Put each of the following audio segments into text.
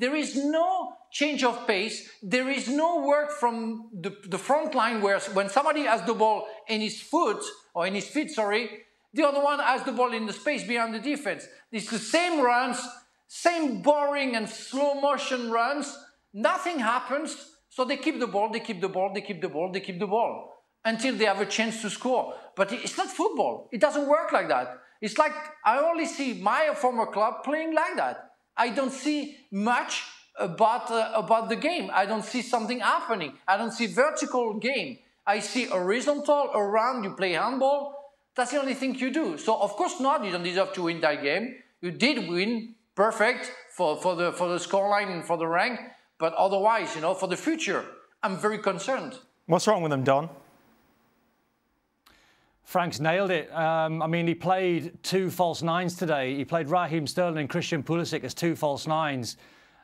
There is no change of pace. There is no work from the, the front line where when somebody has the ball in his foot or in his feet, sorry, the other one has the ball in the space behind the defense. It's the same runs, same boring and slow motion runs. Nothing happens. So they keep the ball, they keep the ball, they keep the ball, they keep the ball until they have a chance to score. But it's not football. It doesn't work like that. It's like I only see my former club playing like that. I don't see much about, uh, about the game. I don't see something happening. I don't see vertical game. I see horizontal around, you play handball. That's the only thing you do. So of course not, you don't deserve to win that game. You did win, perfect for, for the for the scoreline and for the rank. But otherwise, you know, for the future, I'm very concerned. What's wrong with them, Don? Frank's nailed it. Um, I mean, he played two false nines today. He played Raheem Sterling and Christian Pulisic as two false nines.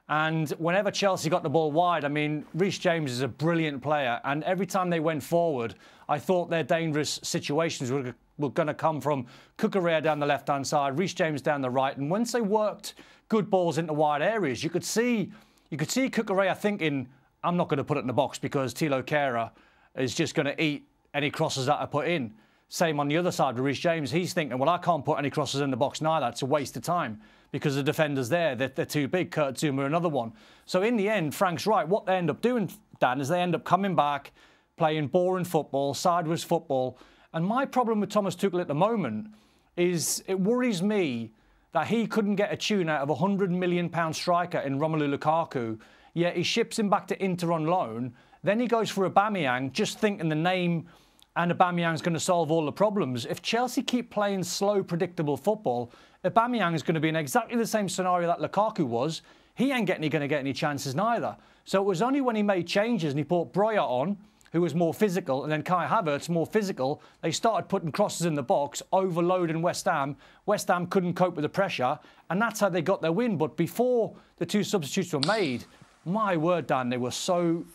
And whenever Chelsea got the ball wide, I mean, Reece James is a brilliant player. And every time they went forward, I thought their dangerous situations were, were going to come from Cucurella down the left-hand side, Reece James down the right. And once they worked good balls into wide areas, you could see you could see Cucurella thinking, I'm not going to put it in the box because Thilo Kehrer is just going to eat any crosses that I put in. Same on the other side with Reece James. He's thinking, well, I can't put any crosses in the box neither. It's a waste of time because the defenders there, they're, they're too big. Kurt Zouma, another one. So in the end, Frank's right. What they end up doing, Dan, is they end up coming back, playing boring football, sideways football. And my problem with Thomas Tuchel at the moment is it worries me that he couldn't get a tune out of a £100 million striker in Romelu Lukaku, yet he ships him back to Inter on loan. Then he goes for Aubameyang, just thinking the name and Aubameyang's going to solve all the problems. If Chelsea keep playing slow, predictable football, Aubameyang is going to be in exactly the same scenario that Lukaku was. He ain't getting going to get any chances neither. So it was only when he made changes and he put Broja on, who was more physical, and then Kai Havertz more physical. They started putting crosses in the box, overloading West Ham. West Ham couldn't cope with the pressure, and that's how they got their win. But before the two substitutes were made, my word, Dan, they were so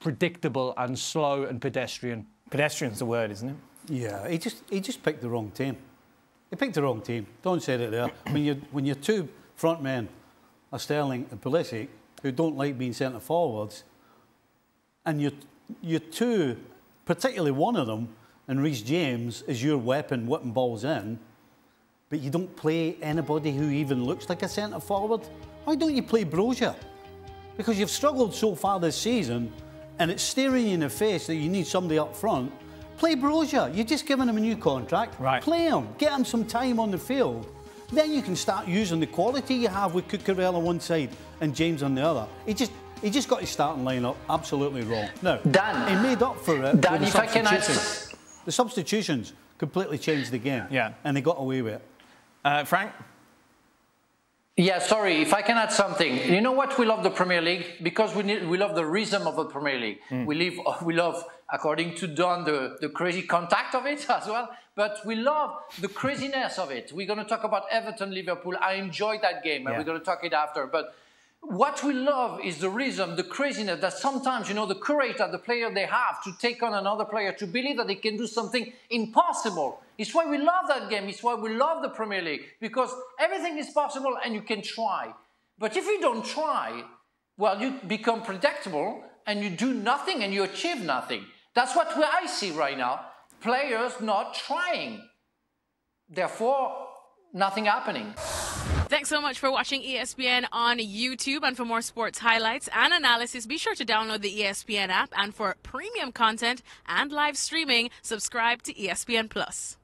predictable and slow and pedestrian. Pedestrian's the word, isn't it? Yeah, he just he just picked the wrong team. He picked the wrong team. Don't say it there. when you when your two front men are Sterling and Pulisic, who don't like being centre forwards, and your your two, particularly one of them, and Reece James is your weapon, whipping balls in, but you don't play anybody who even looks like a centre forward. Why don't you play Broja? Because you've struggled so far this season and it's staring you in the face that you need somebody up front, play Broja. You're just giving him a new contract. Right. Play him. Get him some time on the field. Then you can start using the quality you have with Cucurella on one side and James on the other. He just he just got his starting lineup absolutely wrong. No, Dan, he made up for it. Dan, with if the I can substitutions. The substitutions completely changed the game. Yeah. And they got away with it. Uh, Frank? Yeah, sorry, if I can add something. You know what we love the Premier League? Because we, need, we love the rhythm of the Premier League. Mm. We, live, we love, according to Don, the, the crazy contact of it as well. But we love the craziness of it. We're going to talk about Everton, Liverpool. I enjoyed that game, and yeah. we're going to talk it after. But what we love is the rhythm, the craziness that sometimes, you know, the courage that the player they have to take on another player, to believe that they can do something impossible. It's why we love that game. It's why we love the Premier League because everything is possible and you can try. But if you don't try, well, you become predictable and you do nothing and you achieve nothing. That's what I see right now. Players not trying. Therefore, nothing happening. Thanks so much for watching ESPN on YouTube. And for more sports highlights and analysis, be sure to download the ESPN app. And for premium content and live streaming, subscribe to ESPN Plus.